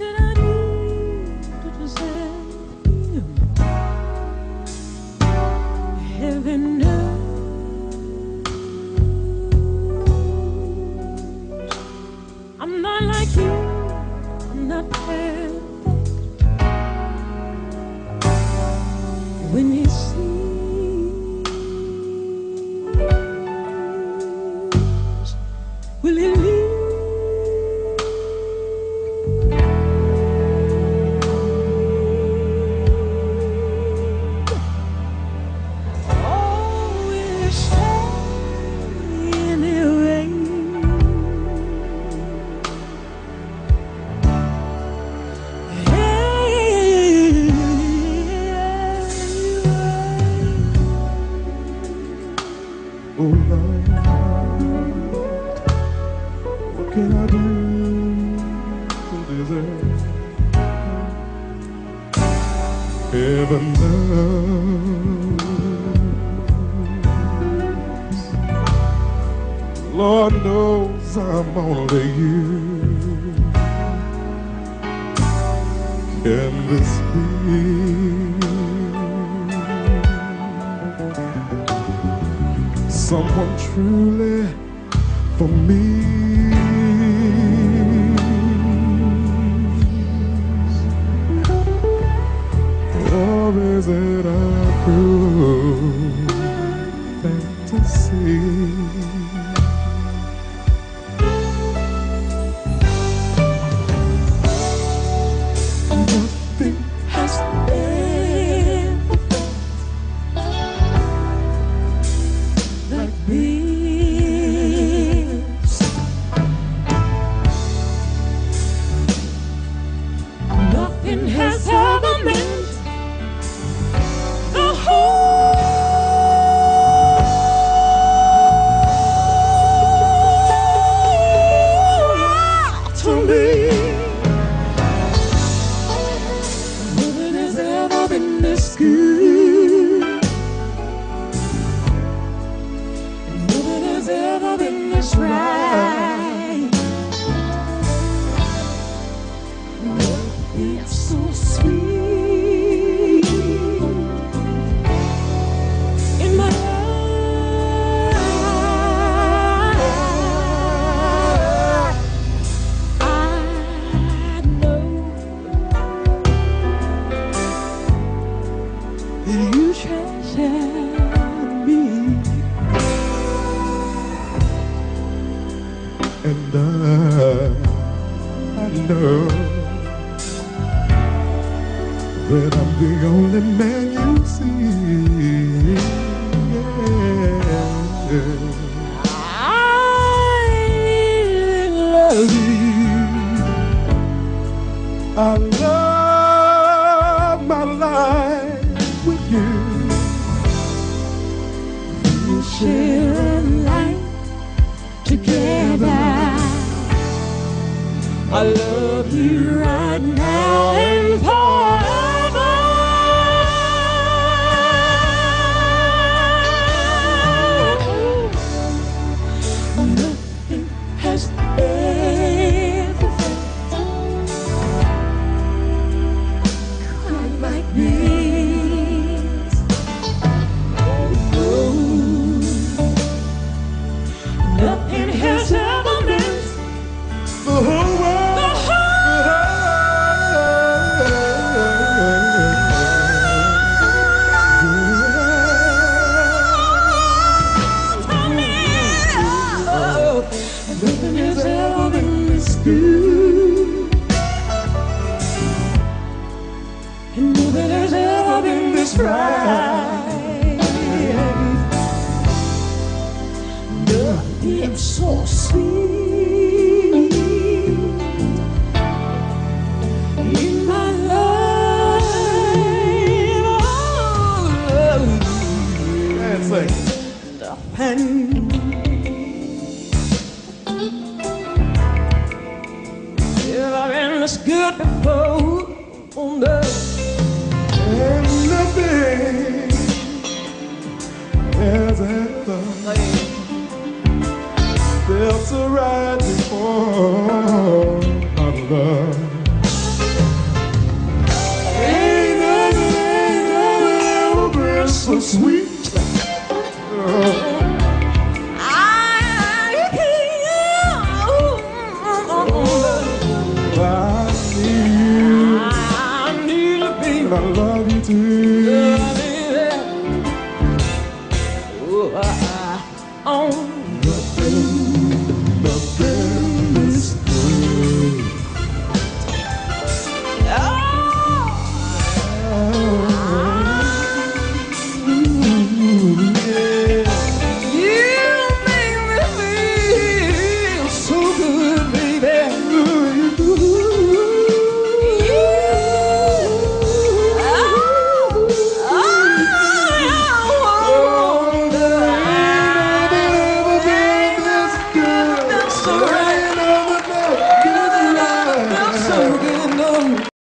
I do to you? Heaven knows I'm not like you. I'm not perfect. Heaven knows? Lord knows I'm only you. Can this be? someone truly for me. Fantasy? Been this right. I know that I'm the only man you see. Yeah. I love you right now And nothing has ever been this right. So sweet in my life. Oh, nothing. Ever been this good before? Oh, hands and love. Steps right before love. So sweet.